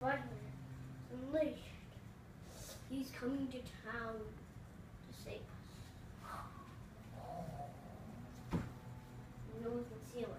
Spider-Man unleashed. He's coming to town to save us. No one can see him.